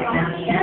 Yeah.